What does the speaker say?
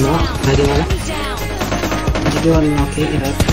No, I don't want. I want. Okay.